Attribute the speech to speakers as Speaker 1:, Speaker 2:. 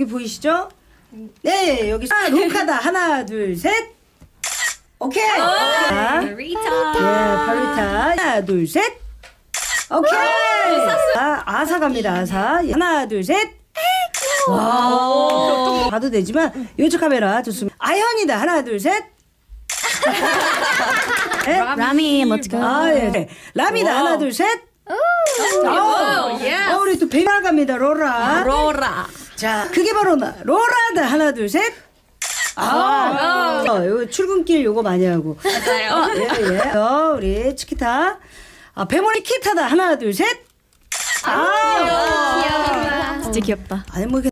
Speaker 1: 여기 보이시죠? 네, 여기 아, 로카다. 하나, 둘, 셋. 오케이. 자, 예, 파리타. 하나, 둘, 셋. 오케이. 아, 아사 갑니다. 아사. 하나, 둘, 셋. 와. 봐도 되지만 이쪽 카메라 좋습니다. 아현이다. 하나, 둘, 셋. 네?
Speaker 2: 라미, let's go.
Speaker 1: 아, 예. 네. 라미다. 하나, 둘, 셋. 어, 어, 우리 또 배말 갑니다. 로라.
Speaker 2: 로라.
Speaker 1: 자, 그게 바로 나. 로라다. 하나, 둘, 셋. 아, 어, 요 출근길 요거 많이 하고.
Speaker 2: 맞아요.
Speaker 1: 예, 예. 어, 우리 치키타. 아, 배머리 키타다. 하나, 둘, 셋. 아,
Speaker 2: 진짜 귀엽다.
Speaker 1: 아니, 뭐, 이렇게